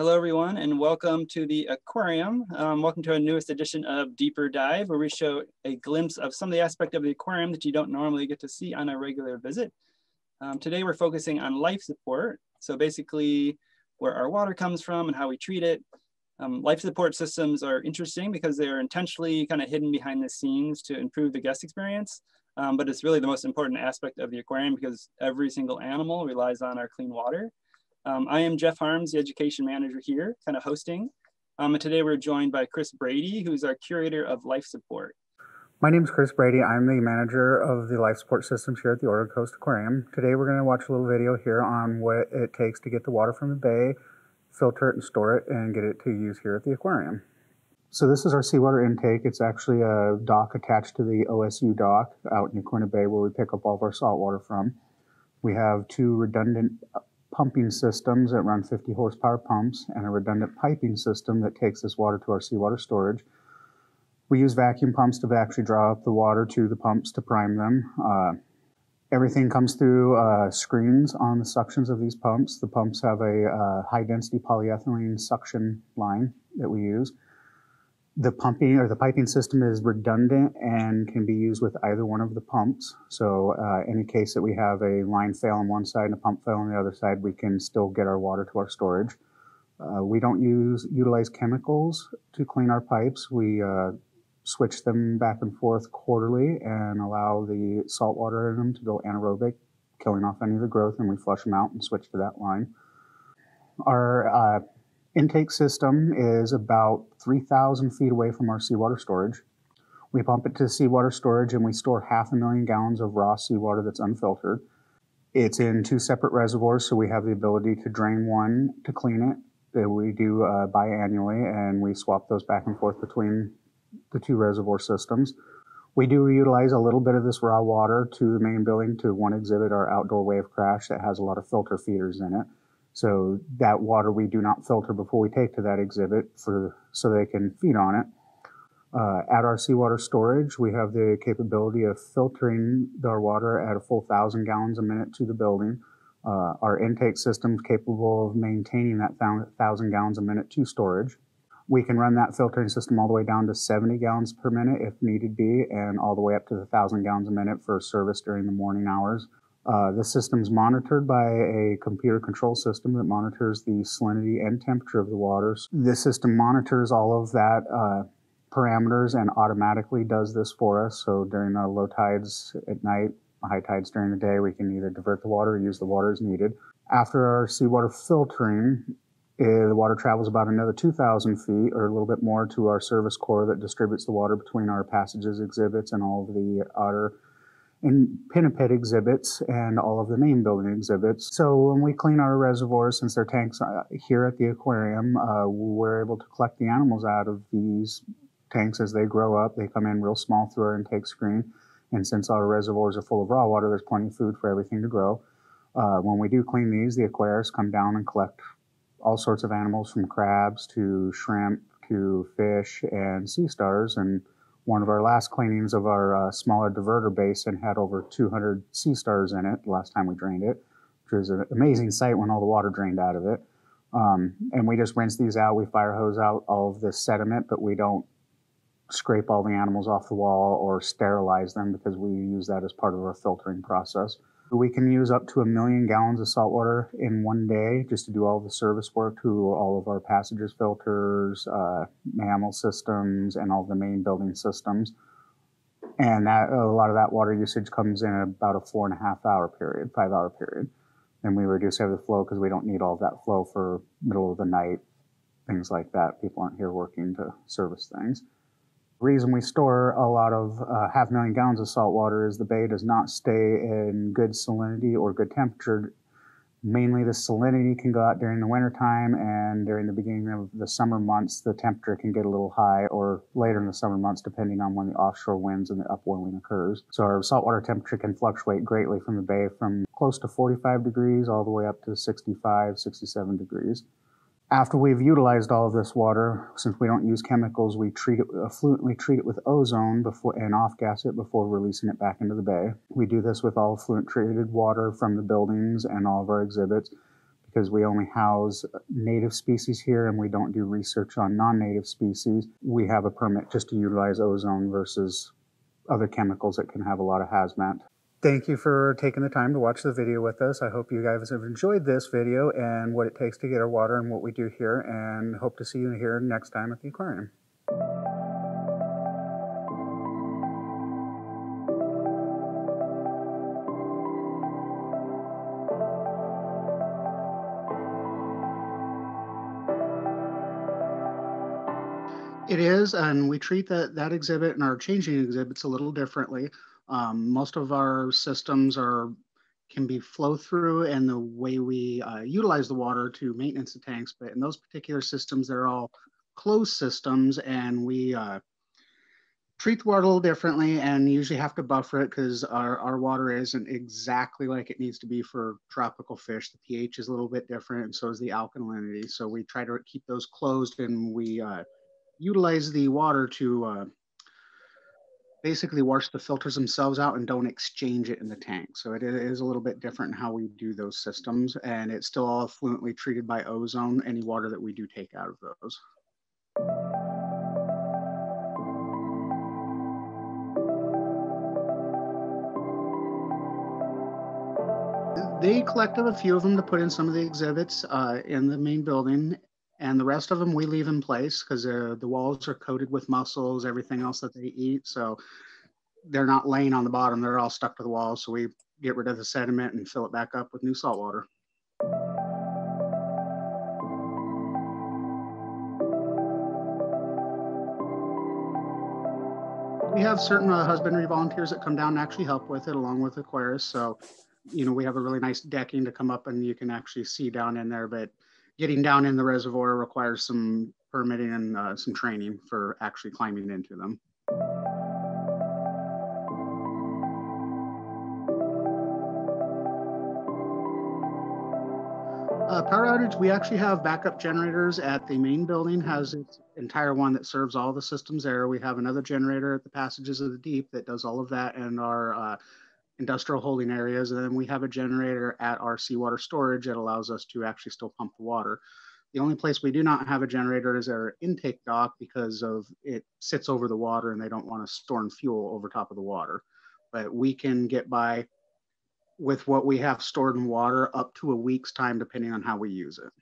Hello, everyone, and welcome to the aquarium. Um, welcome to our newest edition of Deeper Dive, where we show a glimpse of some of the aspect of the aquarium that you don't normally get to see on a regular visit. Um, today, we're focusing on life support. So basically, where our water comes from and how we treat it. Um, life support systems are interesting because they're intentionally kind of hidden behind the scenes to improve the guest experience. Um, but it's really the most important aspect of the aquarium because every single animal relies on our clean water. Um, I am Jeff Harms, the education manager here, kind of hosting. Um, and today we're joined by Chris Brady, who's our curator of life support. My name is Chris Brady. I'm the manager of the life support systems here at the Oregon Coast Aquarium. Today we're going to watch a little video here on what it takes to get the water from the bay, filter it and store it, and get it to use here at the aquarium. So this is our seawater intake. It's actually a dock attached to the OSU dock out in Yaquina Bay where we pick up all of our salt water from. We have two redundant pumping systems that run 50 horsepower pumps and a redundant piping system that takes this water to our seawater storage. We use vacuum pumps to actually draw up the water to the pumps to prime them. Uh, everything comes through uh, screens on the suctions of these pumps. The pumps have a uh, high density polyethylene suction line that we use the pumping or the piping system is redundant and can be used with either one of the pumps. So, uh, in case that we have a line fail on one side and a pump fail on the other side, we can still get our water to our storage. Uh, we don't use utilize chemicals to clean our pipes. We uh, switch them back and forth quarterly and allow the salt water in them to go anaerobic, killing off any of the growth, and we flush them out and switch to that line. Our uh, intake system is about 3,000 feet away from our seawater storage. We pump it to seawater storage and we store half a million gallons of raw seawater that's unfiltered. It's in two separate reservoirs, so we have the ability to drain one to clean it that we do uh, biannually, and we swap those back and forth between the two reservoir systems. We do utilize a little bit of this raw water to the main building to one exhibit, our outdoor wave crash that has a lot of filter feeders in it. So that water we do not filter before we take to that exhibit for so they can feed on it. Uh, at our seawater storage, we have the capability of filtering our water at a full thousand gallons a minute to the building. Uh, our intake system is capable of maintaining that thousand gallons a minute to storage. We can run that filtering system all the way down to 70 gallons per minute if needed be, and all the way up to the thousand gallons a minute for service during the morning hours. Uh, the system is monitored by a computer control system that monitors the salinity and temperature of the waters. This system monitors all of that uh, parameters and automatically does this for us. So during the low tides at night, high tides during the day, we can either divert the water or use the water as needed. After our seawater filtering, uh, the water travels about another 2,000 feet or a little bit more to our service core that distributes the water between our passages exhibits and all of the outer in pinniped exhibits and all of the main building exhibits. So when we clean our reservoirs, since they're tanks uh, here at the aquarium, uh, we're able to collect the animals out of these tanks as they grow up. They come in real small through our intake screen. And since our reservoirs are full of raw water, there's plenty of food for everything to grow. Uh, when we do clean these, the aquarists come down and collect all sorts of animals from crabs to shrimp to fish and sea stars and one of our last cleanings of our uh, smaller diverter basin had over 200 sea stars in it the last time we drained it, which was an amazing sight when all the water drained out of it. Um, and we just rinse these out. We fire hose out all of the sediment, but we don't scrape all the animals off the wall or sterilize them because we use that as part of our filtering process. We can use up to a million gallons of salt water in one day just to do all the service work to all of our passages filters, uh, mammal systems, and all the main building systems. And that a lot of that water usage comes in about a four and a half hour period, five hour period. And we reduce heavy flow because we don't need all that flow for middle of the night, things like that. People aren't here working to service things reason we store a lot of uh, half million gallons of salt water is the bay does not stay in good salinity or good temperature. Mainly the salinity can go out during the wintertime and during the beginning of the summer months, the temperature can get a little high or later in the summer months, depending on when the offshore winds and the upwelling occurs. So our saltwater temperature can fluctuate greatly from the bay from close to 45 degrees all the way up to 65, 67 degrees. After we've utilized all of this water, since we don't use chemicals, we treat it uh, effluently treat it with ozone before and off gas it before releasing it back into the bay. We do this with all effluent treated water from the buildings and all of our exhibits because we only house native species here and we don't do research on non-native species. We have a permit just to utilize ozone versus other chemicals that can have a lot of hazmat. Thank you for taking the time to watch the video with us. I hope you guys have enjoyed this video and what it takes to get our water and what we do here and hope to see you here next time at the aquarium. It is, and we treat that, that exhibit and our changing exhibits a little differently. Um, most of our systems are can be flow through and the way we uh, utilize the water to maintenance the tanks. But in those particular systems, they're all closed systems and we uh, treat the water a little differently and usually have to buffer it because our, our water isn't exactly like it needs to be for tropical fish. The pH is a little bit different and so is the alkalinity. So we try to keep those closed and we uh, utilize the water to uh, basically wash the filters themselves out and don't exchange it in the tank. So it is a little bit different how we do those systems and it's still all fluently treated by ozone, any water that we do take out of those. They collected a few of them to put in some of the exhibits uh, in the main building and the rest of them we leave in place because uh, the walls are coated with mussels, everything else that they eat. So they're not laying on the bottom; they're all stuck to the walls. So we get rid of the sediment and fill it back up with new salt water. We have certain uh, husbandry volunteers that come down and actually help with it, along with aquarists. So, you know, we have a really nice decking to come up and you can actually see down in there. But getting down in the reservoir requires some permitting and uh, some training for actually climbing into them. Uh, power outage, we actually have backup generators at the main building, has its entire one that serves all the systems there. We have another generator at the Passages of the Deep that does all of that and our uh, industrial holding areas. And then we have a generator at our seawater storage that allows us to actually still pump the water. The only place we do not have a generator is our intake dock because of it sits over the water and they don't want to store fuel over top of the water. But we can get by with what we have stored in water up to a week's time, depending on how we use it.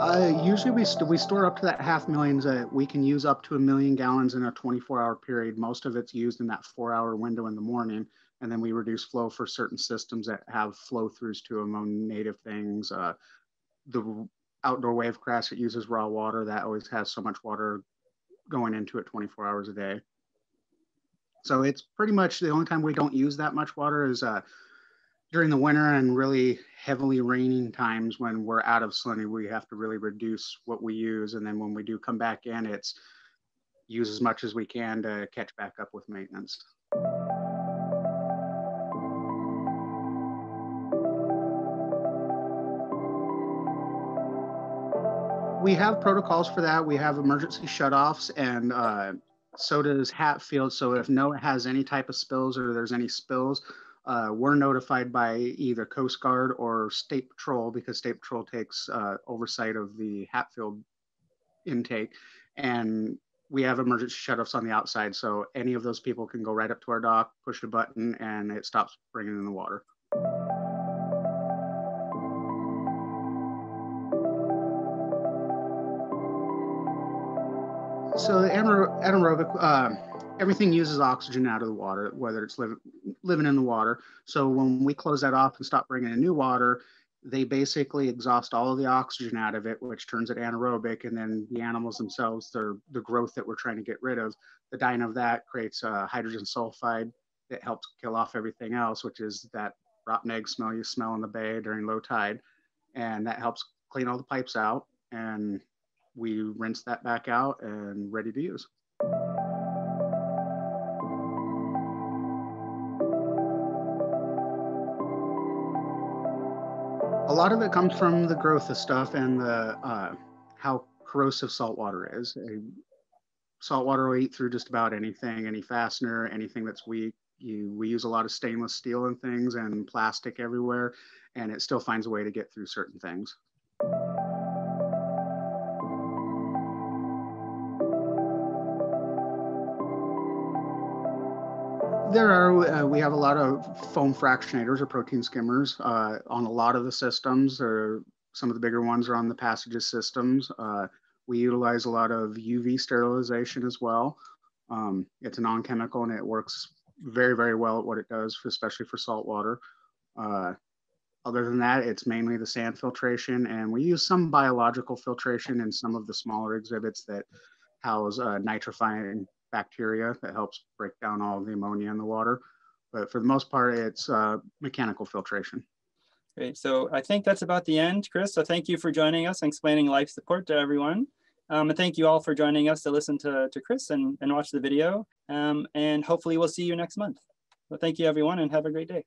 Uh, usually we, st we store up to that half millions. We can use up to a million gallons in a 24 hour period. Most of it's used in that four hour window in the morning. And then we reduce flow for certain systems that have flow throughs to on native things. Uh, the outdoor wave crash that uses raw water, that always has so much water going into it 24 hours a day. So it's pretty much the only time we don't use that much water is uh, during the winter and really heavily raining times when we're out of salinity, we have to really reduce what we use. And then when we do come back in, it's use as much as we can to catch back up with maintenance. We have protocols for that. We have emergency shutoffs and uh, so does Hatfield. So if NOAA has any type of spills or there's any spills, uh, we're notified by either Coast Guard or State Patrol because State Patrol takes uh, oversight of the Hatfield intake. And we have emergency shutoffs on the outside. So any of those people can go right up to our dock, push a button, and it stops bringing in the water. So the anaerobic, uh, everything uses oxygen out of the water, whether it's living living in the water. So when we close that off and stop bringing in new water, they basically exhaust all of the oxygen out of it, which turns it anaerobic. And then the animals themselves, their the growth that we're trying to get rid of, the dying of that creates a hydrogen sulfide that helps kill off everything else, which is that rotten egg smell you smell in the bay during low tide. And that helps clean all the pipes out. And we rinse that back out and ready to use. A lot of it comes from the growth of stuff and the uh, how corrosive salt water is. Salt water will eat through just about anything, any fastener, anything that's weak. You, we use a lot of stainless steel and things and plastic everywhere, and it still finds a way to get through certain things. There are, uh, we have a lot of foam fractionators or protein skimmers uh, on a lot of the systems, or some of the bigger ones are on the passages systems. Uh, we utilize a lot of UV sterilization as well. Um, it's a non-chemical and it works very, very well at what it does, especially for salt water. Uh, other than that, it's mainly the sand filtration, and we use some biological filtration in some of the smaller exhibits that house uh, nitrifying bacteria that helps break down all the ammonia in the water. But for the most part, it's uh, mechanical filtration. Great. So I think that's about the end, Chris. So thank you for joining us and explaining life support to everyone. Um, and thank you all for joining us to listen to, to Chris and, and watch the video. Um, and hopefully we'll see you next month. So thank you everyone and have a great day.